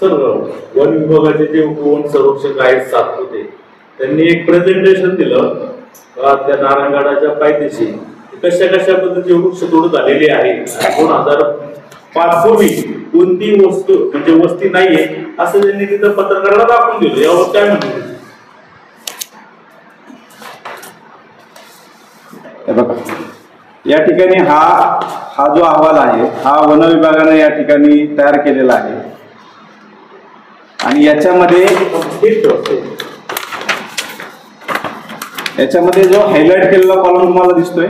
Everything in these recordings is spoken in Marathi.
सर वन विभागाचे जे उपवन संरक्षक आहेत सातपुते त्यांनी एक प्रेझेंटेशन दिलं त्या नारायणगडाच्या पायथ्याशी. कशा कशा पद्धतीचे वृक्ष तोडत आलेले आहे दोन हजार पाच पूर्वी कोणती वस्तू म्हणजे वस्ती नाहीये असं त्यांनी तिथं पत्रकाराला दाखवून दिलं. यावर काय म्हणतो या ठिकाणी हा हा जो अहवाल आहे हा वन विभागाने या ठिकाणी तयार केलेला आहे. आणि याच्यामध्ये. याच्यामध्ये जो हायलाइट केलेला कॉलम तुम्हाला दिसतोय?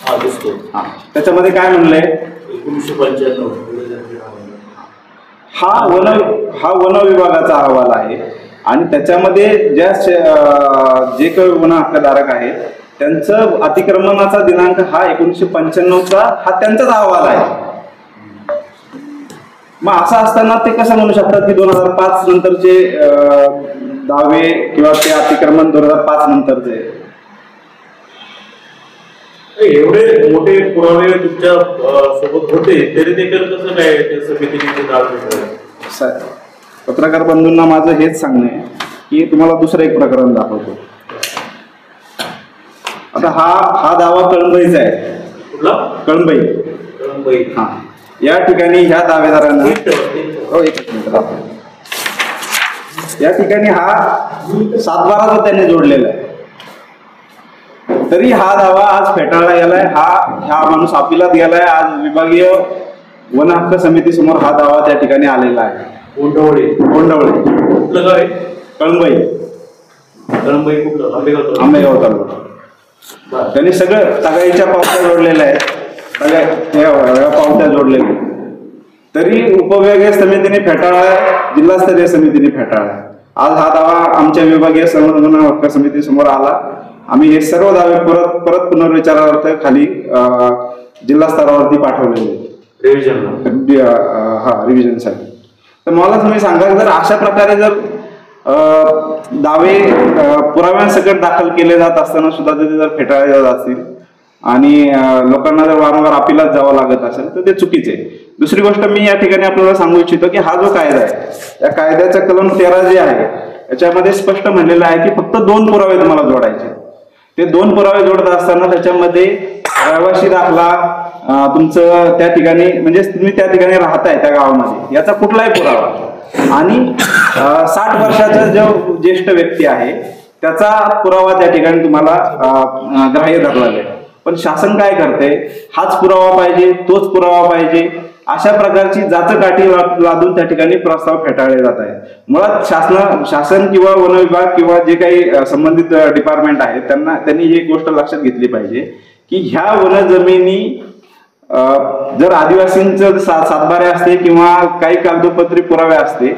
हा हा. त्याच्यामध्ये काय म्हणलंय? एकोणीसशे पंच्याण्णव. हा वन हा वन विभागाचा अहवाल आहे. आणि त्याच्यामध्ये ज्या जे काही वन हक्कधारक आहेत त्यांचं अतिक्रमणाचा दिनांक हा एकोणीसशे पंच्याण्णवचा हा त्यांचाच अहवाल आहे. मग असं असताना ते कसं म्हणू शकतात की दोन हजार पाच नंतरचे दावे किंवा ते अतिक्रमण दोन हजार पाच नंतरचे? एवढे मोठे पुरावे तुमच्यासोबत होते तरी देखील कसं काय त्या समितीने पत्रकार बंधूंना माझं हेच सांगणं आहे की तुम्हाला दुसरं एक प्रकरण दाखवतो. आता हा हा दावा कळंबईचा आहे. कुठला? कळंबई. कळंबाई. हा. या ठिकाणी ह्या दावेदारांना. हो. या ठिकाणी हा सातबारा जो त्यांनी जोडलेला आहे. तरी हा दावा आज फेटाळला गेलाय. हा हा माणूस अपिलात गेलाय. आज विभागीय वन हक्क समिती समोर हा दावा त्या ठिकाणी आलेला आहे. गोंडवळे गोंडवळे आहे? कळंबई. कळंबाई कुठलं? आंबेगाव तालुका. त्यांनी सगळं तगाईच्या पावत्या जोडलेल्या आहेत. पावत्या जोडलेल्या. तरी उपविभागीय समितीने फेटाळला जिल्हास्तरीय समितीने फेटाळला आज हा दावा आमच्या विभागीय संवर्धन हक्क समिती समोर आला. आम्ही हे सर्व दावे परत परत पुनर्विचारार्थ खाली जिल्हा स्तरावरती पाठवलेले अं, हा रिव्हिजनसाठी तर मला तुम्ही सांगा जर अशा प्रकारे जर दावे पुराव्यांसकट दाखल केले जात असताना सुद्धा ते जर फेटाळले जात असतील आणि लोकांना जर वारंवार अपिलात जावं लागत असेल तर ते चुकीचे आहे. दुसरी गोष्ट मी या ठिकाणी आपल्याला सांगू इच्छितो की हा जो कायदा आहे या कायद्याचा कलम तेरा जे आहे याच्यामध्ये स्पष्ट म्हणलेलं आहे की फक्त दोन पुरावे तुम्हाला जोडायचे ते दोन पुरावे जोडत असताना त्याच्यामध्ये रहिवाशी दाखला तुमचं त्या ठिकाणी म्हणजे तुम्ही त्या ठिकाणी राहताय त्या गावामध्ये याचा कुठलाही पुरावा. आणि साठ वर्षाचा जो ज्येष्ठ व्यक्ती आहे त्याचा पुरावा त्या ठिकाणी तुम्हाला ग्राह्य धरला जाईल. पण शासन काय करते हाच पुरावा पाहिजे तोच पुरावा पाहिजे. अशा प्रकारची जाचकाठी लादून त्या ठिकाणी प्रस्ताव फेटाळले जात आहे मुळात शासन शासन किंवा वन विभाग किंवा जे काही संबंधित डिपार्टमेंट आहे त्यांना त्यांनी एक गोष्ट लक्षात घेतली पाहिजे की ह्या वन जमिनी जर आदिवासींचं सा- सातबारे असते किंवा काही कागदोपत्री पुरावे असते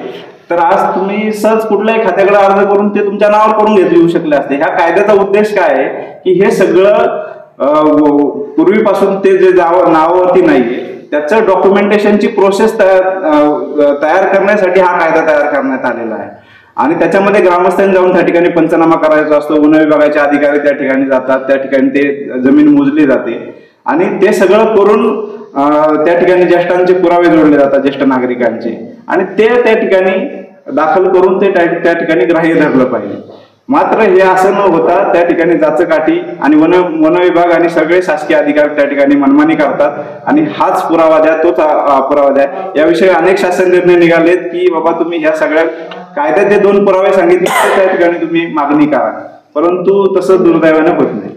तर आज तुम्ही सहज कुठल्याही खात्याकडे अर्ज करून ते तुमच्या नावावर करून घेत येऊ शकले असते. ह्या कायद्याचा उद्देश काय आहे? की हे सगळं पूर्वीपासून ते जे जाव नावावरती नाहीये. त्याचं डॉक्युमेंटेशनची प्रोसेस तयार तयार करण्यासाठी हा कायदा तयार करण्यात आलेला आहे. आणि त्याच्यामध्ये ग्रामस्थांनी जाऊन त्या ठिकाणी पंचनामा करायचा असतो. वन विभागाचे अधिकारी त्या ठिकाणी जातात. त्या ठिकाणी ते जमीन मोजली जाते. आणि ते सगळं करून त्या ठिकाणी ज्येष्ठांचे पुरावे जोडले जातात ज्येष्ठ नागरिकांचे. आणि ते त्या ठिकाणी दाखल करून ते त्या ठिकाणी ग्राह्य धरलं पाहिजे. मात्र हे असं न होता त्या ठिकाणी जाचकाठी आणि वन वन विभाग आणि सगळे शासकीय अधिकारी त्या ठिकाणी मनमानी करतात. आणि हाच पुरावा द्या तोच पुरावा द्या. याविषयी अनेक शासन निर्णय निघालेत की बाबा तुम्ही ह्या सगळ्या कायद्यात जे दोन पुरावे सांगितले त्या ठिकाणी तुम्ही मागणी करा. परंतु तसं दुर्दैवाने होत नाही.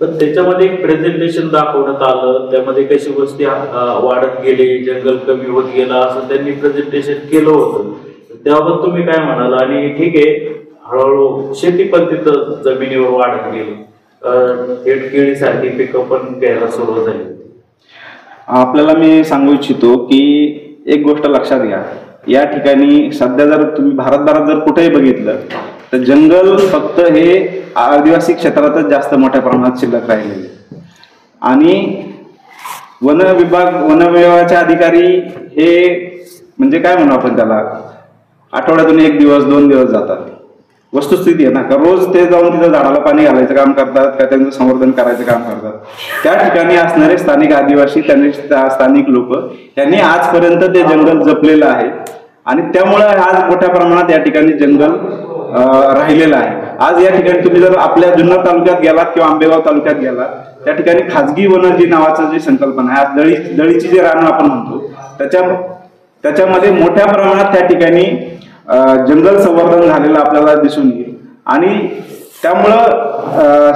तर त्याच्यामध्ये एक प्रेझेंटेशन दाखवण्यात आलं. त्यामध्ये कशी गोष्टी वाढत गेले जंगल कमी होत गेला असं त्यांनी प्रेझेंटेशन केलं होतं. त्याबाबत तुम्ही काय म्हणाल? आणि ठीक आहे हळूहळू शेती पण तिथं जमिनीवर वाढत गेली. अं, थेट केळीसारखी पिकं पण घ्यायला सुरुवात झाली आपल्याला मी सांगू इच्छितो की एक गोष्ट लक्षात घ्या. या ठिकाणी सध्या जर तुम्ही भारतभरात जर कुठेही बघितलं तर जंगल फक्त हे आदिवासी क्षेत्रातच जास्त मोठ्या प्रमाणात शिल्लक राहिलेले आणि वन विभाग वन विभागाचे अधिकारी हे म्हणजे काय म्हणू आपण त्याला? आठवड्यातून एक दिवस दोन दिवस जातात. वस्तुस्थिती आहे ना का रोज ते जाऊन तिथं झाडाला पाणी घालायचं काम करतात का त्यांचं संवर्धन करायचं काम करतात. त्या ठिकाणी असणारे स्थानिक आदिवासी त्यांनी स्थानिक लोक यांनी आजपर्यंत ते जंगल जपलेलं आहे. आणि त्यामुळे आज मोठ्या प्रमाणात या ठिकाणी जंगल अं, राहिलेलं आहे. आज या ठिकाणी तुम्ही जर आपल्या जुन्नर तालुक्यात गेलात किंवा आंबेगाव तालुक्यात गेलात त्या ठिकाणी खाजगी वन जी नावाचं जी संकल्पना आहे आज दळी दळीची जे रानं आपण म्हणतो त्याच्या त्याच्यामध्ये मोठ्या प्रमाणात त्या ठिकाणी जंगल संवर्धन झालेलं आपल्याला दिसून येईल. आणि त्यामुळं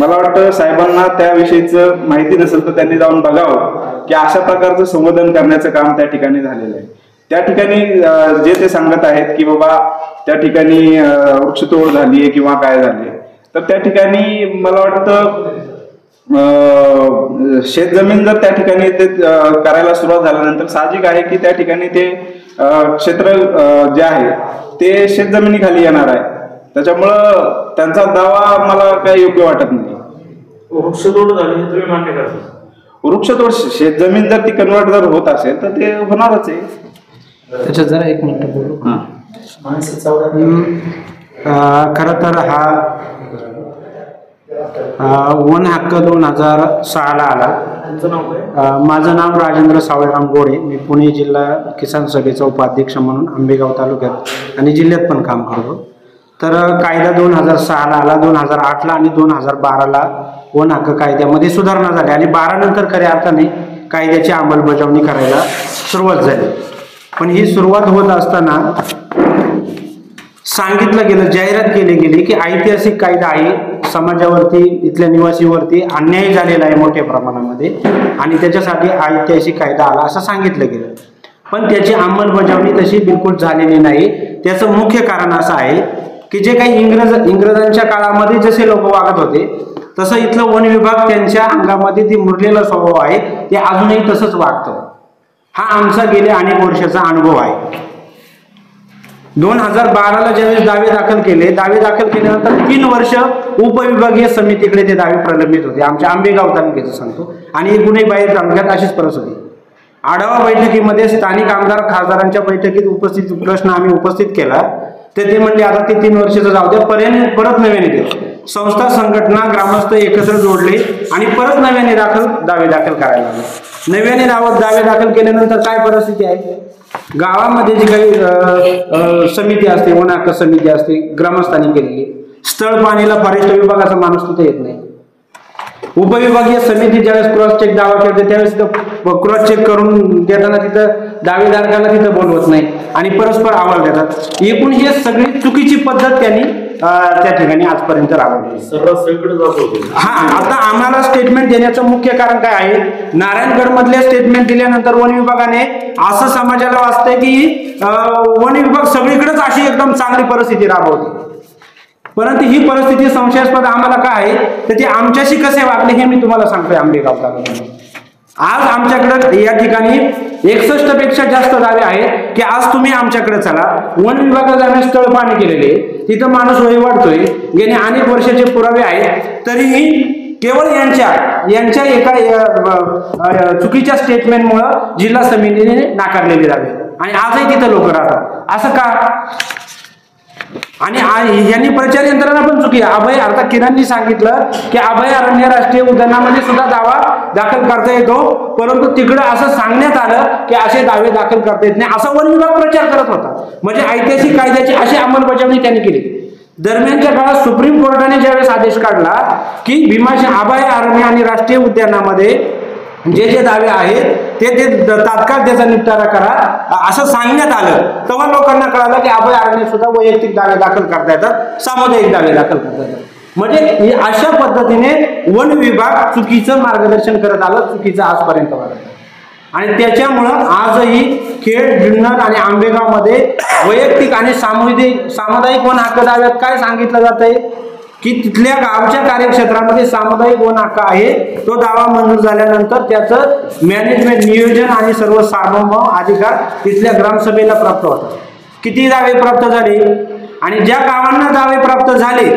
मला वाटतं साहेबांना त्याविषयीचं माहिती नसेल तर त्यांनी जाऊन बघावं की अशा प्रकारचं संवर्धन करण्याचं काम त्या ठिकाणी झालेलं आहे. त्या ठिकाणी जे ते सांगत आहेत की बाबा त्या ठिकाणी वृक्षतोड झाली आहे किंवा काय झाली तर त्या ठिकाणी मला वाटतं शेतजमीन जर त्या ठिकाणी ते करायला सुरुवात झाल्यानंतर साहजिक आहे की त्या ठिकाणी ते क्षेत्र जे आहे ते शेतजमिनीखाली येणार आहे. त्याच्यामुळं त्यांचा दावा मला काही योग्य वाटत नाही. वृक्षतोड झाली हे तुम्ही मान्य करता? वृक्षतोड शेतजमीन जर ती कन्वर्ट जर होत असेल तर ते होणारच आहे. त्याच्यात जरा एक मिनिट बोलू हा. अं, खरं तर हा वन हक्क दोन हजार सहाला आला. माझं नाव राजेंद्र सावळेराम गोडे. मी पुणे जिल्हा किसान सभेचा उपाध्यक्ष म्हणून आंबेगाव तालुक्यात आणि जिल्ह्यात पण काम करतो. तर कायदा दोन हजार सहाला आला दोन हजार आठला आणि दोन हजार बाराला वन हक्क कायद्यामध्ये सुधारणा झाली. आणि बारा नंतर खऱ्या अर्थाने कायद्याची अंमलबजावणी करायला सुरुवात झाली. पण ही सुरुवात होत असताना सांगितलं गेलं जाहिरात केली गेली की ऐतिहासिक कायदा आहे समाजावरती इथल्या निवासीवरती अन्याय झालेला आहे मोठ्या प्रमाणामध्ये आणि त्याच्यासाठी ऐतिहासिक कायदा आला असं सांगितलं गेलं. पण त्याची अंमलबजावणी तशी बिलकुल झालेली नाही. त्याचं मुख्य कारण असं आहे की जे काही इंग्रज इंग्रजांच्या काळामध्ये जसे लोक वागत होते तसं इथलं वन विभाग त्यांच्या अंगामध्ये ते मुरलेला स्वभाव आहे ते अजूनही तसंच वागतं. हा आमचा गेल्या अनेक वर्षाचा अनुभव आहे. दोन हजार बाराला ज्यावेळेस दावे दाखल केले दावे दाखल केल्यानंतर तीन वर्ष उपविभागीय समितीकडे ते दावे प्रलंबित होते. आमच्या आंबेगाव तालुक्याचं सांगतो. आणि एकूणही बाहेर तालुक्यात अशीच परिस्थिती आढावा बैठकीमध्ये स्थानिक आमदार खासदारांच्या बैठकीत उपस्थित प्रश्न आम्ही उपस्थित केला. तर ते म्हणले आता ते तीन वर्षाचं जाऊ द्या पर्यंत परत नव्याने देऊ. संस्था संघटना ग्रामस्थ एकत्र जोडले आणि परत नव्याने दाखल दावे दाखल करायला लागले. नव्याने दावे दाखल केल्यानंतर काय परिस्थिती आहे? गावामध्ये जी काही समिती असते वनाक समिती असते ग्रामस्थांनी केलेली स्थळ पाणीला फॉरेस्ट विभागाचा माणूस तिथे येत नाही. उपविभागीय समिती ज्यावेळेस क्रॉस चेक दावा करते त्यावेळेस तिथं क्रॉस चेक करून देताना तिथं दावेदारकाला तिथं बोलवत नाही आणि परस्पर अहवाल देतात. एकूण हे सगळी चुकीची पद्धत त्यांनी त्या ठिकाणी आजपर्यंत राबवली हा आता आम्हाला स्टेटमेंट देण्याचं मुख्य कारण काय आहे? नारायणगड मधले स्टेटमेंट दिल्यानंतर वन विभागाने असं समाजाला वाचतंय की वन विभाग सगळीकडेच अशी एकदम चांगली परिस्थिती राबवते. परंतु ही परिस्थिती संशयास्पद आम्हाला काय आहे? तर ते आमच्याशी कसे वागले हे मी तुम्हाला सांगतोय आंबेगाव तालुक्यामध्ये आज आमच्याकडे या ठिकाणी एकसष्टपेक्षा जास्त दावे आहेत की आज तुम्ही आमच्याकडे चला. वन विभागाला आम्ही स्थळ पाणी केलेले तिथं माणूस वहिवाटतोय गेले अनेक वर्षाचे पुरावे आहेत. तरीही केवळ यांच्या यांच्या एका चुकीच्या स्टेटमेंटमुळं जिल्हा समितीने नाकारलेले दावे आणि आजही तिथं लोक राहतात. असं का? आणि यांनी प्रचार यंत्रणा पण चुकी अभय अर्थात किरणनी सांगितलं की अभयारण्य राष्ट्रीय उद्यानामध्ये सुद्धा दावा दाखल करता येतो. परंतु तिकडं असं सांगण्यात आलं की असे दावे दाखल करता येत नाही. असा वन विभाग प्रचार करत होता. म्हणजे ऐतिहासिक कायद्याची अशी अंमलबजावणी त्यांनी केली. दरम्यानच्या काळात सुप्रीम कोर्टाने ज्यावेळेस आदेश काढला की भीमाशा अभय अरण्य आणि राष्ट्रीय उद्यानामध्ये जे जे दावे आहेत ते ते तात्काळ त्याचा निपटारा करा. असं सांगण्यात आलं. तेव्हा लोकांना कळालं की अभयारण्य सुद्धा वैयक्तिक दावे दाखल करता येतात सामुदायिक दावे दाखल करता येतात. म्हणजे हे अशा पद्धतीने वन विभाग चुकीचं मार्गदर्शन करत आलं चुकीचं आजपर्यंत वाढत आणि त्याच्यामुळं आजही खेड जुन्नर आणि आंबेगावमध्ये वैयक्तिक आणि सामुदायिक सामुदायिक वन हक्क दाव्यात काय सांगितलं जात आहे की तिथल्या गावच्या कार्यक्षेत्रामध्ये सामुदायिक वन हक्क आहे तो दावा मंजूर झाल्यानंतर त्याचं मॅनेजमेंट नियोजन आणि सर्व सार्वभौम अधिकार तिथल्या ग्रामसभेला प्राप्त होतात. किती दावे प्राप्त झाले? आणि ज्या गावांना दावे प्राप्त झाले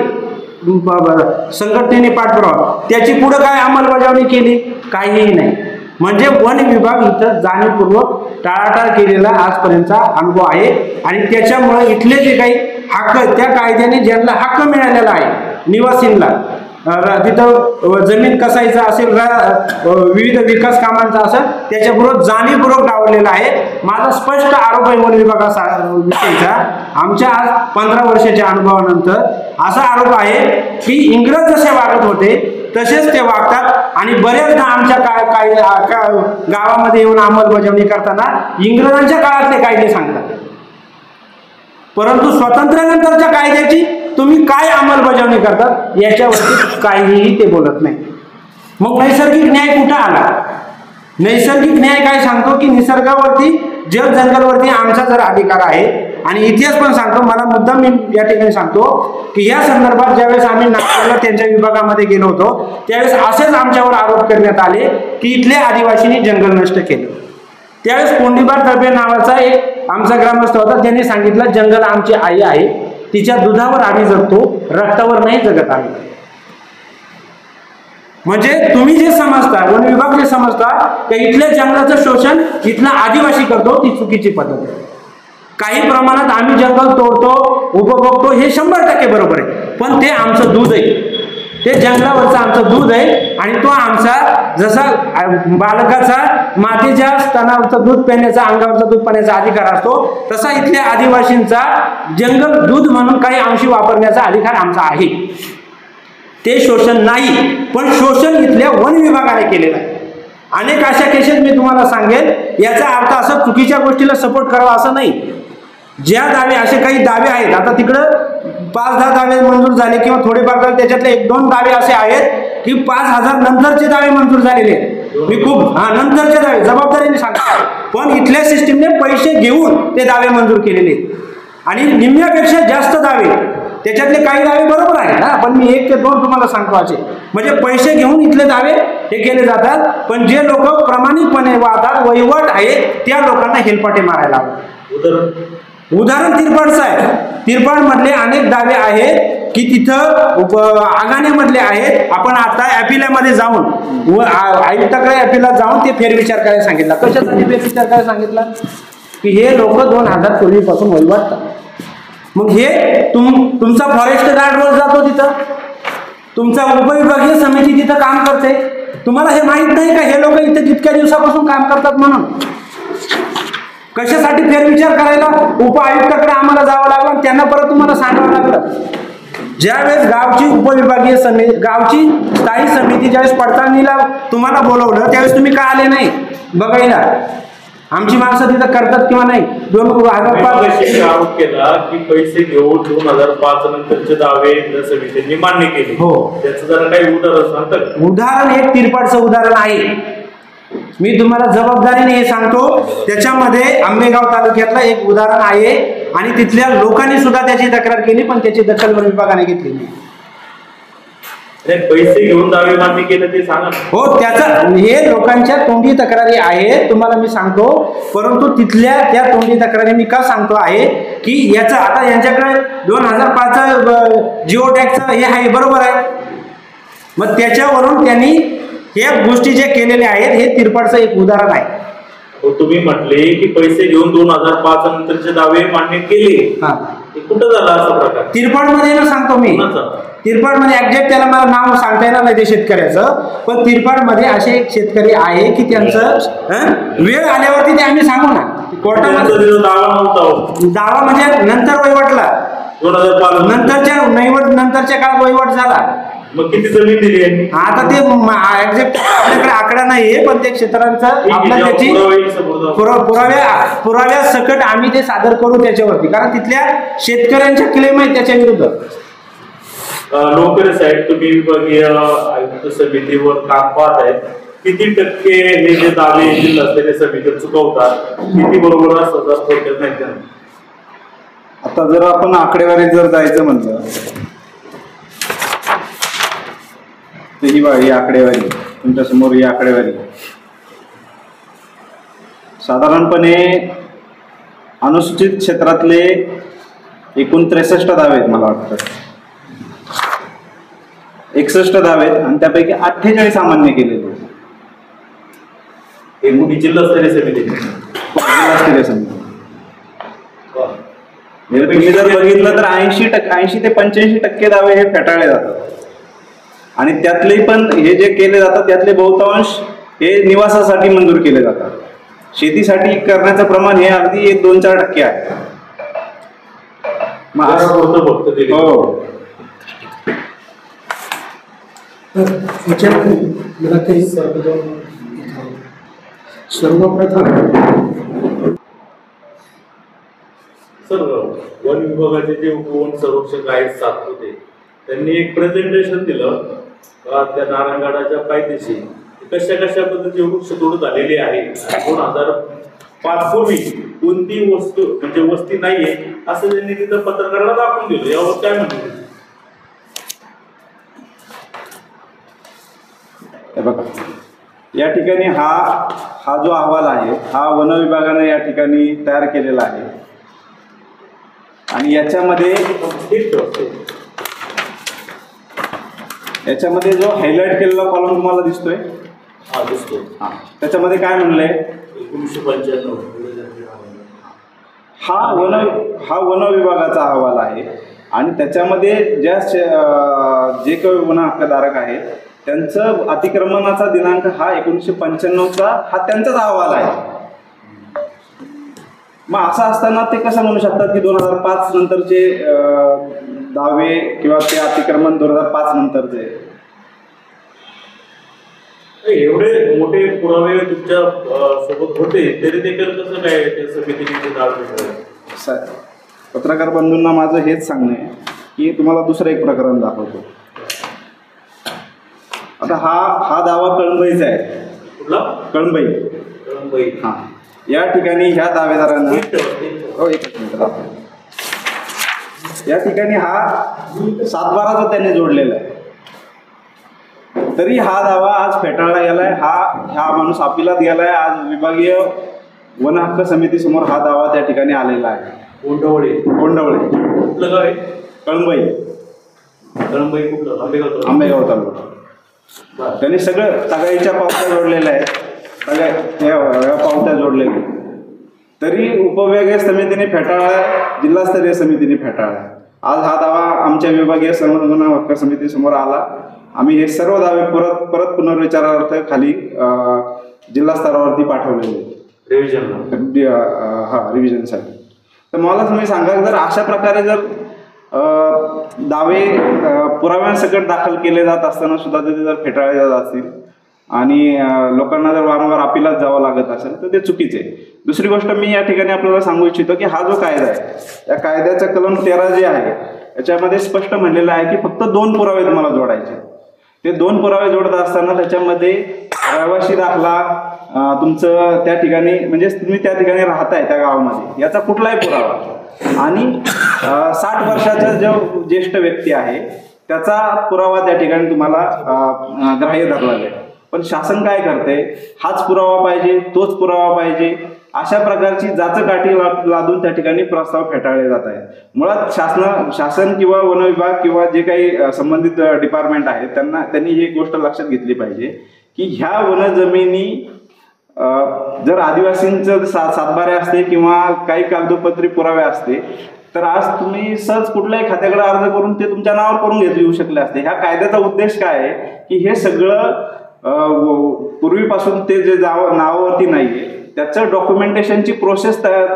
संघटनेने पाठपुरावा त्याची पुढे काय अंमलबजावणी केली? काहीही नाही. म्हणजे वन विभाग इथं जाणीवपूर्वक टाळाटाळ केलेला आजपर्यंतचा अनुभव आहे. आणि त्याच्यामुळे इथले जे काही हक्क त्या कायद्याने ज्यांना हक्क मिळालेला आहे निवासींना. तिथं जमीन कसायचं असेल विविध विकास कामांचा असेल त्याच्याबरोबर जाणीवपूर्वक डावलेला आहे. माझा स्पष्ट आरोप आहे वन विभागाचा विषयीचा. आमच्या आज पंधरा वर्षाच्या अनुभवानंतर असा आरोप आहे की इंग्रज जसे वागत होते तसेच ते वागतात. आणि बरेचदा आमच्या काय काय गावामध्ये येऊन अंमलबजावणी करताना इंग्रजांच्या काळातले कायदे सांगतात. परंतु स्वातंत्र्यानंतरच्या कायद्याची तुम्ही काय अंमलबजावणी करतात याच्यावरती काहीही ते बोलत नाही. मग नैसर्गिक न्याय कुठं आला? नैसर्गिक न्याय काय सांगतो? की निसर्गावरती जग जंगलवरती आमचा जर अधिकार आहे आणि इतिहास पण सांगतो मला मुद्दा मी या ठिकाणी सांगतो की या संदर्भात ज्यावेळेस आम्ही नागपूरला त्यांच्या विभागामध्ये गेलो होतो त्यावेळेस असेच आमच्यावर आरोप करण्यात आले की इथल्या आदिवासींनी जंगल नष्ट केलं. त्यावेळेस कोंडीबार दबे नावाचा एक आमचा ग्रामस्थ होता त्यांनी सांगितलं जंगल आमची आई आहे तिच्या दुधावर आम्ही जगतो रक्तावर नाही जगत आम्ही. म्हणजे तुम्ही जे समजता वन विभाग जे समजता की इथल्या जंगलाचं शोषण इथला आदिवासी करतो ती चुकीची पद्धत आहे. काही प्रमाणात आम्ही जंगल तोडतो उपभोगतो हे शंभर टक्के बरोबर आहे. पण ते आमचं दूध आहे. ते जंगलावरचं आमचं दूध आहे आणि तो आमचा जसा बालकाचा मातीच्या स्तनावरचं दूध पिण्याचा अंगावरचं दूध पिण्याचा अधिकार असतो तसा इथल्या आदिवासींचा जंगल दूध म्हणून काही अंशी वापरण्याचा अधिकार आमचा आहे. ते शोषण नाही पण शोषण इथल्या वन विभागाने केलेलं आहे. अनेक अशा केसेस मी तुम्हाला सांगेन याचा अर्थ असं चुकीच्या गोष्टीला सपोर्ट करावा असं नाही. ज्या दावे असे काही दावे आहेत आता तिकडं पाच दहा दावे मंजूर झाले किंवा थोडेफार झाले त्याच्यातले एक दोन दावे असे आहेत की पाच हजार नंतरचे दावे मंजूर झालेले मी खूप हा नंतरचे दावे जबाबदारीने सांगतो. पण इथल्या सिस्टीमने पैसे घेऊन ते दावे मंजूर केलेले आणि निम्म्यापेक्षा जास्त दावे त्याच्यातले काही दावे बरोबर आहेत ना पण मी एक ते दोन तुम्हाला सांगतो असे. म्हणजे पैसे घेऊन इथले दावे हे केले जातात पण जे लोक प्रामाणिकपणे वाहतात वहिवट आहेत त्या लोकांना हेलपाटे मारायला हवे उदाहरण तिरपाडचं आहे तिरपाड मधले अनेक दावे आहेत की तिथं उप- आगाण्यामधले आहेत. आपण आता अपिलामध्ये जाऊन व आयुक्ताकडे अपिला जाऊन ते फेरविचार करायला सांगितला. कशासाठी फेरविचार करायला सांगितला? की हे लोक दोन हजार पूर्वीपासून वहिवाटतात. मग हे तुम तुमचा फॉरेस्ट गार्ड रोज जातो तिथं. तुमचा उपविभागीय समिती तिथं काम करते. तुम्हाला हे माहीत नाही का? हे लोक इथं जितक्या दिवसापासून काम करतात म्हणून. कशासाठी फेरविचार करायला? उपआयुक्ताकडे आम्हाला जावं लागलं आणि त्यांना परत तुम्हाला सांगावं लागलं. ज्यावेळेस गावची उपविभागीय समिती गावची स्थायी समिती ज्यावेळेस पडताळणीला तुम्हाला बोलवलं त्यावेळेस तुम्ही का आले नाही? बघायला. आमची माणसं तिथं करतात किंवा नाही? दोन हजार पाच आरोप केला की पैसे घेऊन दोन हजार पाच नंतरचे दावे समितींनी मान्य केले. हो. त्याचं जरा काही उदाहरण सांगता का? उदाहरण एक तिरपाडचं उदाहरण आहे. मी तुम्हाला जबाबदारीने हे सांगतो त्याच्यामध्ये आंबेगाव तालुक्यातलं एक उदाहरण आहे आणि तिथल्या लोकांनी सुद्धा त्याची तक्रार केली पण त्याची दखल वन विभागाने घेतली नाही. पैसे घेऊन दावे मान्य केले ते सांगा. हो त्याचं हे लोकांच्या तोंडी तक्रारी आहे तुम्हाला मी सांगतो. परंतु तिथल्या त्या तोंडी तक्रारी मी का सांगतो आहे की याचं आता यांच्याकडे दोन हजार पाचचं जिओ टॅगचं हे आहे बरोबर आहे. मग त्याच्यावरून त्यांनी हे गोष्टी जे केलेल्या आहेत हे तिरपाडचं एक उदाहरण आहे. हो, तुम्ही म्हटले की पैसे घेऊन दोन हजार पाच नंतरचे दावे मान्य केले. हा. कुठं झाला असा प्रकार? तिरपाडमध्ये ना सांगतो मी. कोणाचा? तिरपाडमध्ये एक्झॅक्ट त्याला मला नाव सांगता येणार नाही ते शेतकऱ्याचं पण तिरपाडमध्ये असे एक शेतकरी आहे की त्यांचं? वेळ आल्यावरती ते आम्ही सांगू ना. कोर्टामध्ये दावा नव्हता हो. दावा म्हणजे नंतर वहिवाटला. दोन हजार पाच नंतर. नंतरच्या नैवट नंतरच्या काळात वहिवाट झाला. मग किती जमीन दिली यांनी आता ते एक्झॅक्ट आपल्याकडे आकडा नाहीये पण ते क्षेत्रांचं जेव्हा त्याची पुराव्या पुराव्या सकट आम्ही ते सादर करू त्याच्यावरती. कारण तिथल्या शेतकऱ्यांच्या क्लेम आहेत त्याच्या विरुद्ध. लवकरच साहेब तुम्ही विभागीय आयुक्त समितीवर काम पाहत आहेत. किती टक्के हे जे दावे जिल्हा स्तरीय समिती चुकवतात? किती बरोबर असतात थोडक्यात? आता जर आपण आकडेवारी जर जायचं म्हटलं तर ही ही आकडेवारी तुमच्यासमोर ही आकडेवारी. साधारणपणे अनुसूचित क्षेत्रातले एकूण त्रेसष्ट दावे आहेत मला वाटतं. एकसष्ट दावे आहेत आणि त्यापैकी अठ्ठेचाळीस केलेले जिल्हा स्तरीय समिती जिल्हास्तरीय समिती. म्हणजे तुम्ही जर बघितलं तर ऐंशी टक्के ऐंशी ते पंच्याऐंशी टक्के दावे हे फेटाळले जातात. आणि त्यातले पण हे जे केले जातात त्यातले बहुतांश हे निवासासाठी मंजूर केले जातात. शेतीसाठी करण्याचं प्रमाण हे अगदी एक दोन चार टक्के आहे. हो. मला काही सर्वप्रथम सर वन विभागाचे जे उपवन संरक्षक आहेत सातपुते त्यांनी एक प्रेझेंटेशन दिलं. का त्या नारायणगडाच्या पायथ्याशी कशा कशा पद्धतीचे वृक्ष तोड झालेले आहे दोन हजार पाच पूर्वी कोणती वस्तू म्हणजे वस्ती नाहीये असं त्यांनी तिथं पत्रकाराला दाखवून दिलं. यावर काय म्हणतो बघा. या ठिकाणी हा हा जो अहवाल आहे हा वन विभागाने या ठिकाणी तयार केलेला आहे. आणि याच्यामध्ये याच्यामध्ये जो हायलाइट केलेला कॉलम तुम्हाला दिसतोय? हा दिसतो हा. त्याच्यामध्ये काय म्हणलंय? एकोणीसशे पंच्याण्णव. हा वन हा वन विभागाचा अहवाल आहे. आणि त्याच्यामध्ये ज्या जे काही वन हक्कधारक आहेत त्यांचं अतिक्रमणाचा दिनांक हा एकोणीसशे पंच्याण्णवचा हा त्यांचाच अहवाल आहे. मग असं असताना ते कसं म्हणू शकतात की दोन हजार पाच नंतरचे दावे किंवा ते अतिक्रमण दोन हजार पाच नंतरचे एवढे मोठे पुरावे तुमच्या अं, सोबत होते तरी देखील कसं काय त्या समितीने ते घेतलं? पत्रकार बंधूंना माझं हेच सांगणं आहे की तुम्हाला दुसरं एक प्रकरण दाखवतो. आता हा हा दावा कळंबईचा आहे. कुठला? कळंबई. मुंबई हा. या ठिकाणी ह्या दावेदारांना. हो एकच मिनिट दाखव. या ठिकाणी हा सातबाराचा त्यांनी जोडलेला आहे. तरी हा दावा आज फेटाळला गेलाय. हा हा माणूस अपिलात गेलाय. आज विभागीय वन हक्क समितीसमोर हा दावा त्या ठिकाणी आलेला आहे. गोंडवळे कोंडवळे. आहे? कळंबई. कळंबई कुठलं? आंबेगाव तालुका. त्यांनी सगळं तगाईच्या पावत्या जोडलेल्या आहेत. तगाई या पावत्या जोडलेल्या तरी उपविभागीय समितीने फेटाळला जिल्हास्तरीय समितीने फेटाळला आज हा दावा आमच्या विभागीय संवर्धन हक्क समितीसमोर आला. आम्ही हे सर्व दावे परत परत पुनर्विचारार्थ खाली जिल्हा स्तरावरती पाठवलेले अं, हा रिव्हिजनसाठी तर मला तुम्ही सांगा जर अशा प्रकारे जर दावे पुराव्यांसकट दाखल केले जात असताना सुद्धा ते जर फेटाळले जात असतील आणि लोकांना जर वारंवार अपिलात जावं लागत असेल तर ते चुकीचे आहे. दुसरी गोष्ट मी या ठिकाणी आपल्याला सांगू इच्छितो की हा जो कायदा आहे या कायद्याचा कलम तेरा जे आहे याच्यामध्ये स्पष्ट म्हणलेलं आहे की फक्त दोन पुरावे तुम्हाला जोडायचे. ते दोन पुरावे जोडत असताना त्याच्यामध्ये रहिवाशी दाखला तुमचं त्या ठिकाणी म्हणजे तुम्ही त्या ठिकाणी राहताय त्या गावामध्ये याचा कुठलाही पुरावा. आणि साठ वर्षाचा जो ज्येष्ठ व्यक्ती आहे त्याचा पुरावा त्या ठिकाणी तुम्हाला ग्राह्य धरला जाईल. पण शासन काय करते हाच पुरावा पाहिजे तोच पुरावा पाहिजे अशा प्रकारची जाचकाठी लादून त्या ठिकाणी प्रस्ताव फेटाळले जात आहे मुळात शासन शासन किंवा वन विभाग किंवा जे काही संबंधित डिपार्टमेंट आहेत त्यांना त्यांनी ही गोष्ट लक्षात घेतली पाहिजे की ह्या वन जमिनी जर आदिवासींचं सा सातबारे असते किंवा काही कागदोपत्री पुरावे असते तर आज तुम्ही सहज कुठल्याही खात्याकडे अर्ज करून ते तुमच्या नावावर करून घेत येऊ शकले असते. ह्या कायद्याचा उद्देश काय आहे? की हे सगळं पूर्वीपासून ते जे जाव नावावरती नाहीये त्याचं डॉक्युमेंटेशनची प्रोसेस तयार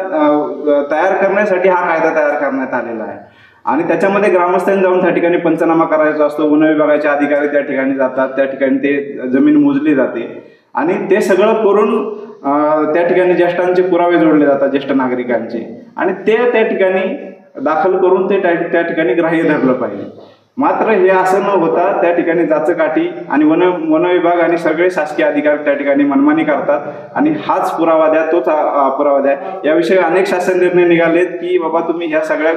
तयार करण्यासाठी हा कायदा तयार करण्यात आलेला आहे. आणि त्याच्यामध्ये ग्रामस्थांनी जाऊन त्या ठिकाणी पंचनामा करायचा असतो वन विभागाचे अधिकारी त्या ठिकाणी जातात त्या ठिकाणी ते जमीन मोजली जाते. आणि ते सगळं करून त्या ठिकाणी ज्येष्ठांचे पुरावे जोडले जातात ज्येष्ठ नागरिकांचे. आणि ते त्या ठिकाणी दाखल करून ते त्या ठिकाणी ग्राह्य धरलं पाहिजे. मात्र हे असं न होता त्या ठिकाणी जाचकाठी आणि वन वन विभाग आणि सगळे शासकीय अधिकारी त्या ठिकाणी मनमानी करतात. आणि हाच पुरावा द्या तोच पुरावा द्या. याविषयी अनेक शासन निर्णय निघालेत की बाबा तुम्ही ह्या सगळ्या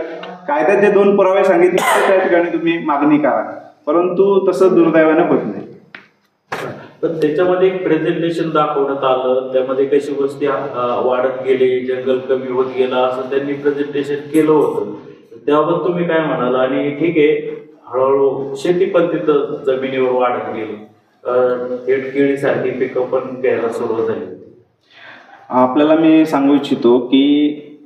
कायद्यात जे दोन पुरावे सांगितले त्या ठिकाणी तुम्ही मागणी करा. परंतु तसं दुर्दैवानं होत नाही. तर त्याच्यामध्ये एक प्रेझेंटेशन दाखवण्यात आलं. त्यामध्ये कशी वस्ती वाढत गेली जंगल कमी होत गेला असं त्यांनी प्रेझेंटेशन केलं होतं. त्याबाबत तुम्ही काय म्हणाल? आणि ठीक आहे हळूहळू शेती पण तिथं जमिनीवर वाढत गेली. थेट केळीसारखी पिकं पण घ्यायला सुरुवात झाली. आपल्याला मी सांगू इच्छितो की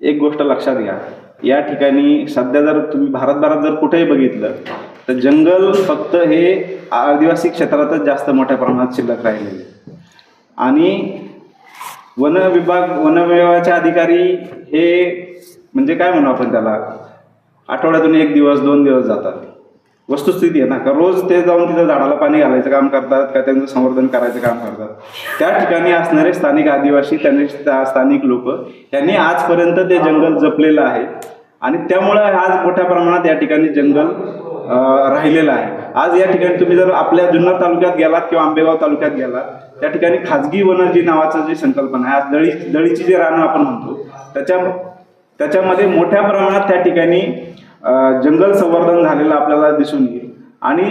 एक गोष्ट लक्षात घ्या. या ठिकाणी सध्या जर तुम्ही भारतभरात जर कुठेही बघितलं तर जंगल फक्त हे आदिवासी क्षेत्रातच जास्त मोठ्या प्रमाणात शिल्लक राहिलेले आणि वन विभाग वन विभागाचे अधिकारी हे म्हणजे काय म्हणू आपण त्याला? आठवड्यातून एक दिवस दोन दिवस जातात. वस्तुस्थिती आहे ना का रोज ते जाऊन तिथं झाडाला पाणी घालायचं काम करतात का त्यांचं संवर्धन करायचं काम करतात. त्या ठिकाणी असणारे स्थानिक आदिवासी त्यांनी स्थानिक लोक त्यांनी आजपर्यंत ते जंगल जपलेलं आहे. आणि त्यामुळं आज मोठ्या प्रमाणात या ठिकाणी जंगल राहिलेलं आहे. आज या ठिकाणी तुम्ही जर आपल्या जुन्नर तालुक्यात गेलात किंवा आंबेगाव तालुक्यात गेलात त्या ठिकाणी खाजगी वनर्जी नावाचं जी संकल्पना आहे आज दळी दळीची जे रानं आपण म्हणतो त्याच्या त्याच्यामध्ये मोठ्या प्रमाणात त्या ठिकाणी जंगल संवर्धन झालेलं आपल्याला दिसून येईल. आणि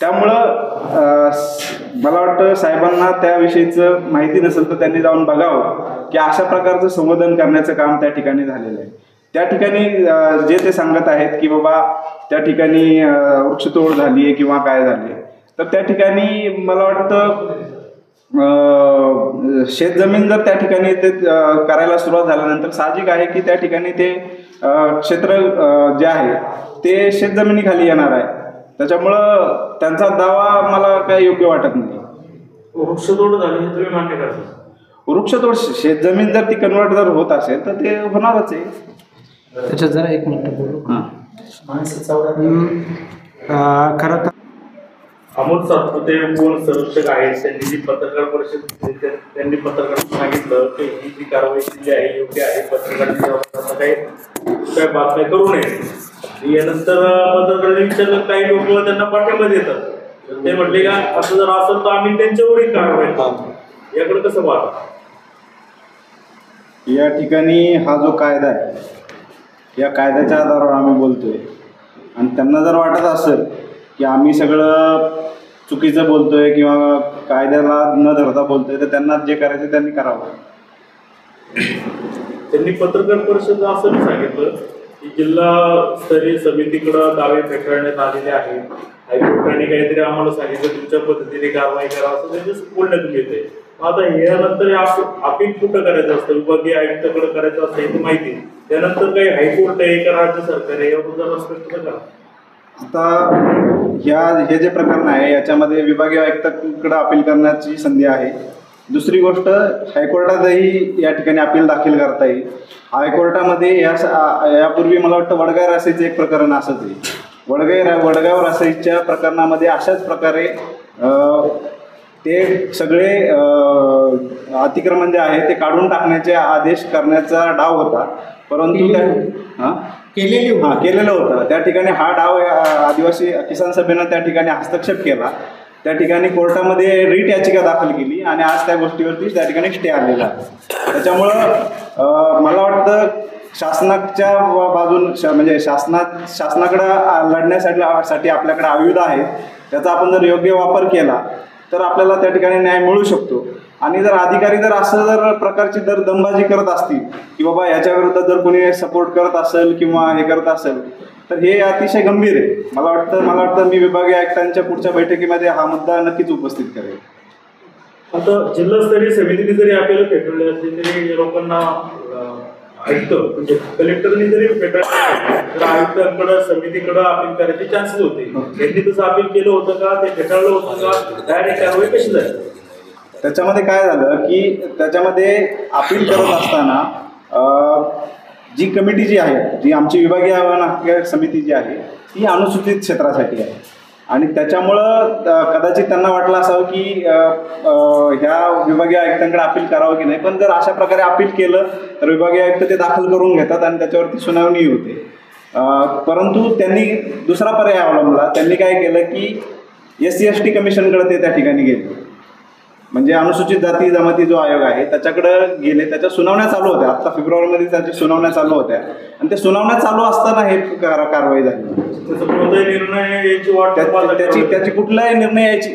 त्यामुळं मला वाटतं साहेबांना त्याविषयीचं माहिती नसेल तर त्यांनी जाऊन बघावं की अशा प्रकारचं संवर्धन करण्याचं काम त्या ठिकाणी झालेलं आहे. त्या ठिकाणी जे ते सांगत आहेत की बाबा त्या ठिकाणी वृक्षतोड झाली आहे किंवा काय झाली तर त्या ठिकाणी मला वाटतं शेतजमीन जर त्या ठिकाणी ते करायला सुरुवात झाल्यानंतर साहजिक आहे की त्या ठिकाणी ते क्षेत्र जे आहे ते शेतजमिनीखाली येणार आहे. त्याच्यामुळं त्यांचा दावा मला काही योग्य वाटत नाही. वृक्षतोड झाली हे तुम्ही मान्य करता. वृक्षतोड शेतजमीन जर ती कन्वर्ट जर होत असेल तर ते होणारच आहे. त्याच्यात जरा एक मिनिट बोलू हां. अं, खरं तर अमोल सातपुते कोण संरक्षक आहेत त्यांनी जी पत्रकार परिषद त्यांनी पत्रकार सांगितलं की ही जी कारवाई केली आहे योग्य आहे पत्रकारांनी काही काय बातम्या करू नये. यानंतर पत्रकारांनी विचारलं काही लोक त्यांना पाठिंबा देतात. ते म्हटले का असं जर असेल तर आम्ही त्यांच्यावरही कारवाई करू याकडे कसं पाहता? या ठिकाणी हा जो कायदा आहे या कायद्याच्या आधारावर आम्ही बोलतोय. आणि त्यांना जर वाटत असेल की आम्ही सगळं चुकीचं बोलतोय किंवा कायद्याला न धरता बोलतोय तर त्यांना जे करायचं त्यांनी करावं. त्यांनी पत्रकार परिषद असं सांगितलं की जिल्हा स्तरीय समितीकडे दावे फेटाळण्यात आलेले आहेत. हायकोर्टाने काहीतरी आम्हाला सांगितलं तुमच्या पद्धतीने कारवाई करा असं त्यांच्या बोलण्यात येते आता यानंतर अपील कुठं करायचं असतं? विभागीय आयुक्ताकडे करायचं असतं हे तर माहिती आहे. त्यानंतर काही हायकोर्ट आहे का राज्य सरकार आहे याबद्दल स्पष्ट करा. आता ह्या हे जे प्रकरण आहे याच्यामध्ये विभागीय आयुक्ताकडे अपील करण्याची संधी आहे. दुसरी गोष्ट हायकोर्टातही या ठिकाणी अपील दाखल करता येईल. हायकोर्टामध्ये या यापूर्वी मला वाटतं वडगाव रासाईचं एक प्रकरण असंच आहे. वडगाव वडगाव रासाईच्या प्रकरणामध्ये अशाच प्रकारे ते सगळे अतिक्रमण जे आहे ते काढून टाकण्याचे आदेश करण्याचा डाव होता. परंतु त्या हां? केलेली हा केलेलं होतं. त्या ठिकाणी हा डाव आदिवासी किसान सभेनं त्या ठिकाणी हस्तक्षेप केला. त्या ठिकाणी कोर्टामध्ये रिट याचिका दाखल केली आणि आज त्या गोष्टीवरती त्या ठिकाणी स्टे आलेला. त्याच्यामुळं मला वाटतं शासनाच्या बाजून श- म्हणजे शासनात शासनाकडं लढण्यासाठी साठी आपल्याकडे आयुध आहे. त्याचा आपण जर योग्य वापर केला तर आपल्याला त्या ठिकाणी न्याय मिळू शकतो. आणि जर अधिकारी जर असं जर प्रकारची जर दमबाजी करत असतील की बाबा याच्या विरुद्ध जर कोणी सपोर्ट करत असेल किंवा हे करत असेल तर हे अतिशय गंभीर आहे. मला वाटतं मला वाटतं मी विभागीय आयुक्तांच्या पुढच्या बैठकीमध्ये हा मुद्दा नक्कीच उपस्थित करेल. आता जिल्हास्तरीय समितीने जरी आपल्याला फेटाळले असले तरी लोकांना आयुक्त म्हणजे कलेक्टरने जरी फेटाळले तर आयुक्तांकडे समितीकडे अपील करायचे चान्सेस होते. त्यांनी तसं अपील केलं होतं का ते फेटाळलं होतं का डायरेक्ट कारवाई कशी झाली? त्याच्यामध्ये काय झालं की त्याच्यामध्ये अपील करत असताना जी कमिटी जी आहे जी आमची विभागीय आव्हान समिती जी आहे ती अनुसूचित क्षेत्रासाठी आहे. आणि त्याच्यामुळं कदाचित त्यांना वाटलं असावं की ह्या विभागीय आयुक्तांकडे अपील करावं की नाही पण जर अशा प्रकारे अपील केलं तर विभागीय आयुक्त ते दाखल करून घेतात आणि त्याच्यावरती सुनावणी होते. परंतु त्यांनी दुसरा पर्याय अवलंबला. त्यांनी काय केलं की एस सी एस टी कमिशनकडे ते त्या ठिकाणी गेले. म्हणजे अनुसूचित जाती जमाती जो आयोग आहे त्याच्याकडे गेले त्याच्या सुनावण्या चालू होत्या. आता फेब्रुवारीमध्ये त्याच्या सुनावण्या चालू होत्या. आणि त्या सुनावण्या चालू असताना हे कार- कारवाई झाली. त्याचा त्याची कुठलाही निर्णय यायची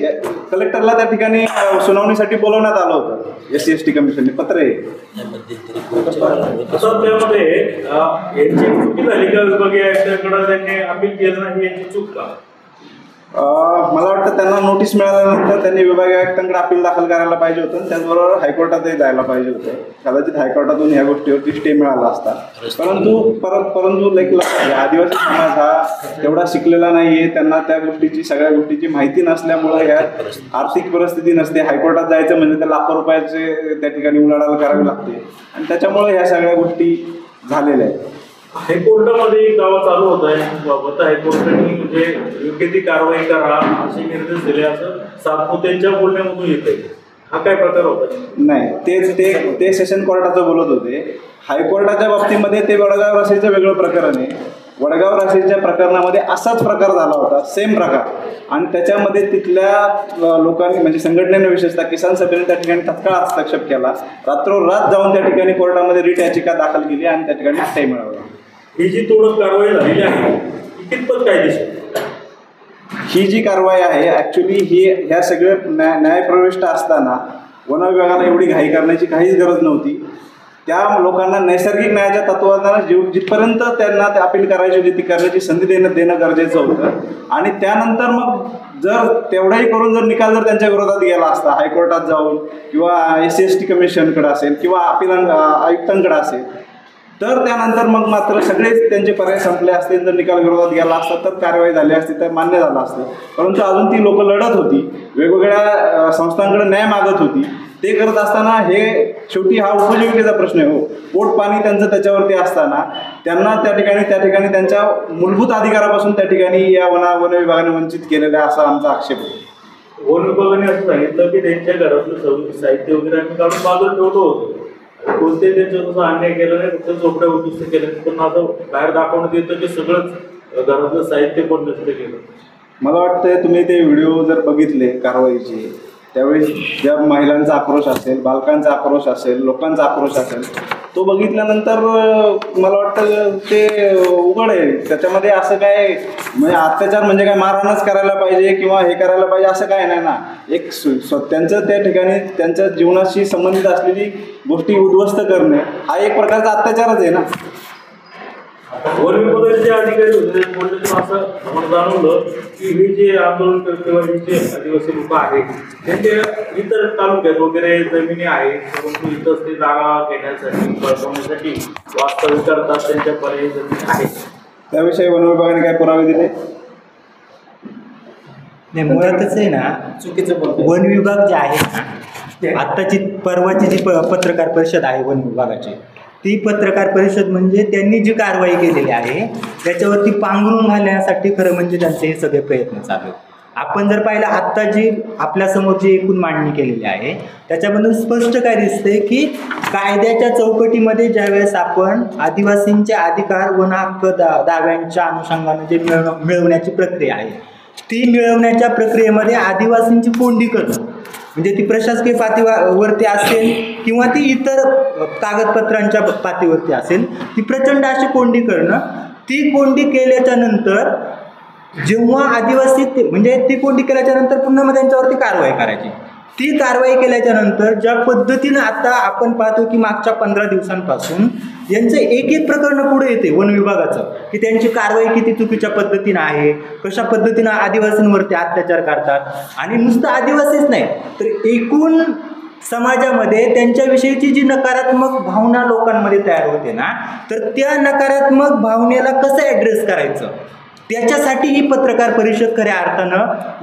कलेक्टरला त्या ठिकाणी सुनावणीसाठी बोलवण्यात आलं होतं. एस सी एस टी कमिशनने. पत्र आहे. यांची चुकी झाली का? विभागीय आयुक्तांकडे त्यांनी अपील केलं नाही यांची चूक का? मला वाटतं त्यांना नोटीस मिळाल्यानंतर त्यांनी विभागीय आयुक्तांकडे अपील दाखल करायला पाहिजे होतं त्याचबरोबर हायकोर्टातही जायला पाहिजे होतं. कदाचित हायकोर्टातून या गोष्टीवरती स्टे मिळाला असता. परंतु परत परंतु लाईक आदिवासी समाज हा तेवढा शिकलेला नाहीये. त्यांना त्या गोष्टीची सगळ्या गोष्टीची माहिती नसल्यामुळे ह्या आर्थिक परिस्थिती नसते. हायकोर्टात जायचं म्हणजे त्या लाखो रुपयाचे त्या ठिकाणी उलाढाल करावी लागते. आणि त्याच्यामुळे ह्या सगळ्या गोष्टी झालेल्या आहेत. हायकोर्टामध्ये एक दावा चालू होत आहे बाबत हायकोर्टाने म्हणजे योग्य ती कारवाई करा असे निर्देश दिले असं सातपुतेंच्या बोलण्यामधून आहे. हा काय प्रकार होता? नाही तेच ते ते सेशन कोर्टाचं बोलत होते. हायकोर्टाच्या बाबतीमध्ये ते वडगाव राशीचं वेगळं प्रकरण आहे. वडगाव राशीच्या प्रकरणामध्ये असाच प्रकार झाला होता सेम प्रकार. आणि त्याच्यामध्ये तिथल्या लोकांनी म्हणजे संघटनेने विशेषतः किसान सभेने त्या ठिकाणी तत्काळ हस्तक्षेप केला. रात्रोरात जाऊन त्या ठिकाणी कोर्टामध्ये रिट याचिका दाखल केली आणि त्या ठिकाणी स्टे मिळवला. ही जी तोडक कारवाई झालेली आहे ही कितपत कायदेशीर ही जी कारवाई आहे ऍक्च्युली ही ह्या सगळे न्याय न्यायप्रविष्ट असताना वन विभागाला एवढी घाई करण्याची काहीच गरज नव्हती. त्या लोकांना नैसर्गिक न्यायाच्या तत्वांना जीव जिथपर्यंत त्यांना ते अपील करायची होती ती करण्याची संधी देणं देणं गरजेचं होतं. आणि त्यानंतर मग जर तेवढाही करून जर निकाल जर त्यांच्या विरोधात गेला असता हायकोर्टात जाऊन किंवा एस सी एस टी कमिशनकडे असेल किंवा अपिलां आयुक्तांकडे असेल तर त्यानंतर मग मात्र सगळेच त्यांचे पर्याय संपले असते. जर निकाल विरोधात गेला असता तर कारवाई झाली असती तर मान्य झालं असतं. परंतु अजून ती लोक लढत होती. वेगवेगळ्या संस्थांकडे न्याय मागत होती. ते करत असताना हे शेवटी हा उपजीविकेचा प्रश्न आहे हो. पोट पाणी त्यांचं त्याच्यावरती असताना त्यांना त्या ठिकाणी त्या ठिकाणी त्यांच्या मूलभूत अधिकारापासून त्या ठिकाणी या वना वन विभागाने वंचित केलेलं आहे असा आमचा आक्षेप आहे. वन विभागाने असं सांगितलं की त्यांच्या घरातलं साहित्य वगैरे आम्ही काढून बाजूला ठेवलं होतं. कोणते त्यांच्यावर तसं अन्याय केला नाही फक्त झोपड्या उद्दिष्ट केले पण असं बाहेर दाखवण्यात येतं की सगळंच घरातलं साहित्य पण नष्ट केलं? मला वाटतंय तुम्ही ते व्हिडिओ जर बघितले कारवाईचे त्यावेळेस ज्या महिलांचा आक्रोश असेल बालकांचा आक्रोश असेल लोकांचा आक्रोश असेल तो बघितल्यानंतर मला वाटतं ते उघड आहे. त्याच्यामध्ये असं काय म्हणजे अत्याचार म्हणजे काय मारहाणच करायला पाहिजे किंवा हे करायला पाहिजे असं काय नाही ना. एक स्व- त्यांचं त्या ठिकाणी त्यांच्या जीवनाशी संबंधित असलेली गोष्टी उद्ध्वस्त करणे हा एक प्रकारचा अत्याचारच आहे ना. वन विभागाचे अधिकारी होते. असं आम्हाला जाणवलं की हे जे आंदोलन करते किंवा हे जे आदिवासी लोक आहेत त्यांच्या इतर तालुक्यात वगैरे जमिनी आहेत परंतु ते जागा घेण्यासाठी बळकवण्यासाठी वास्तव्य करतात त्यांच्या पर्यायी जमिनी आहेत. त्याविषयी वन विभागाने काय पुरावे दिले? नाही मुळातच आहे ना चुकीचं बोलतो वन विभाग जे आहे ना आत्ताची परवाची जी प पत्रकार परिषद आहे वन विभागाची ती पत्रकार परिषद म्हणजे त्यांनी जी कारवाई केलेली आहे त्याच्यावरती पांघरून घालण्यासाठी खरं म्हणजे त्यांचे हे सगळे प्रयत्न चालू आपण जर पाहिलं आत्ता जी आपल्यासमोर जी एकूण मांडणी केलेली आहे त्याच्यामधून स्पष्ट काय दिसतंय की कायद्याच्या चौकटीमध्ये ज्यावेळेस आपण आदिवासींचे अधिकार वन हक्क दा दाव्यांच्या अनुषंगाने जे मिळव मिळवण्याची प्रक्रिया आहे ती मिळवण्याच्या प्रक्रियेमध्ये आदिवासींची कोंडी करणं म्हणजे ती प्रशासकीय पातळीवरती असेल किंवा ती इतर कागदपत्रांच्या पातळीवरती असेल ती प्रचंड अशी कोंडी करणं ती कोंडी केल्याच्यानंतर जेव्हा आदिवासी ते म्हणजे ती कोंडी केल्याच्यानंतर पुन्हा मग त्यांच्यावरती कारवाई करायची. ती कारवाई केल्याच्यानंतर ज्या पद्धतीनं आता आपण पाहतो की मागच्या पंधरा दिवसांपासून यांचं एक एक प्रकरण पुढे येते वन विभागाचं की त्यांची कारवाई किती चुकीच्या पद्धतीनं आहे कशा पद्धतीनं आदिवासींवरती अत्याचार करतात आणि नुसतं आदिवासीच नाही तर एकूण समाजामध्ये त्यांच्याविषयीची जी नकारात्मक भावना लोकांमध्ये तयार होते ना तर त्या नकारात्मक भावनेला कसं ॲड्रेस करायचं? त्याच्यासाठी ही पत्रकार परिषद खऱ्या अर्थानं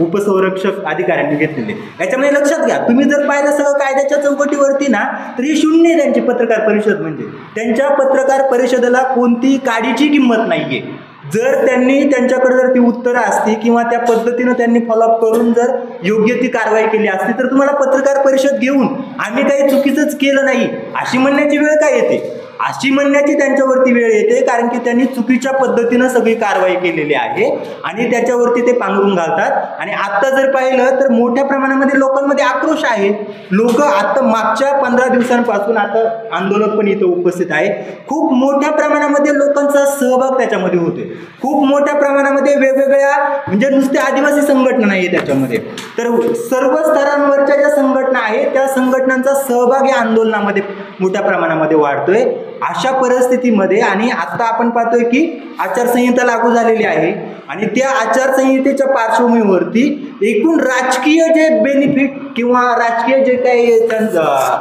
उपसंरक्षक अधिकाऱ्यांनी घेतलेली याच्यामध्ये लक्षात घ्या तुम्ही जर पाहिलं सगळं कायद्याच्या चौकटीवरती ना तर ही शून्य आहे त्यांची पत्रकार परिषद म्हणजे त्यांच्या पत्रकार परिषदेला कोणती काडीची किंमत नाही आहे जर त्यांनी त्यांच्याकडे जर ती उत्तरं असती किंवा त्या पद्धतीनं त्यांनी फॉलोअप करून जर योग्य ती कारवाई केली असती तर तुम्हाला पत्रकार परिषद घेऊन आम्ही काही चुकीचंच केलं नाही अशी म्हणण्याची वेळ काय येते? अशी म्हणण्याची त्यांच्यावरती वेळ येते कारण की त्यांनी चुकीच्या पद्धतीनं सगळी कारवाई केलेली आहे आणि त्याच्यावरती ते पांघरून घालतात. आणि आत्ता जर पाहिलं तर मोठ्या प्रमाणामध्ये लोकांमध्ये आक्रोश आहे. लोक आता मागच्या पंधरा दिवसांपासून आता आंदोलक पण इथं उपस्थित आहे. खूप मोठ्या प्रमाणामध्ये लोकांचा सहभाग त्याच्यामध्ये होतोय. खूप मोठ्या प्रमाणामध्ये वेगवेगळ्या म्हणजे नुसते आदिवासी संघटना नाही त्याच्यामध्ये. तर सर्व स्तरांवरच्या ज्या संघटना आहेत त्या संघटनांचा सहभाग या आंदोलनामध्ये मोठ्या प्रमाणामध्ये वाढतोय. अशा परिस्थितीमध्ये आणि आता आपण पाहतोय की आचारसंहिता लागू झालेली आहे आणि त्या आचारसंहितेच्या पार्श्वभूमीवरती एकूण राजकीय जे बेनिफिट किंवा राजकीय जे काही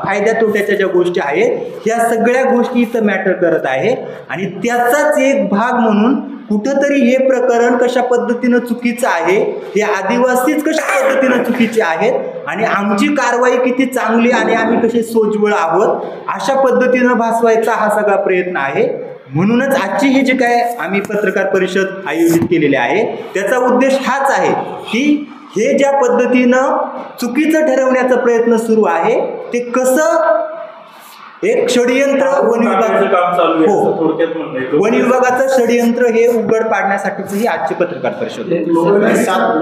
फायद्या तोट्याच्या ज्या गोष्टी आहेत या सगळ्या गोष्टी इथं मॅटर करत आहे. आणि त्याचाच एक भाग म्हणून कुठंतरी हे प्रकरण कशा पद्धतीनं चुकीचं आहे हे आदिवासीच कशा पद्धतीनं चुकीचे आहेत आणि आमची कारवाई किती चांगली आणि आम्ही कसे सोजवळ आहोत अशा पद्धतीनं भासवायचा हा सगळा प्रयत्न आहे. म्हणूनच आजची ही जी काय आम्ही पत्रकार परिषद आयोजित केलेली आहे त्याचा उद्देश हाच आहे की हे ज्या पद्धतीनं चुकीचं ठरवण्याचा प्रयत्न सुरू आहे ते कसं एक षडयंत्र वन टाकण्याचं काम चालू आहे हो. वन विभागाचं षडयंत्र हे उघड पाडण्यासाठीच ही आजची पत्रकार परिषद आहे. लोकांनी सात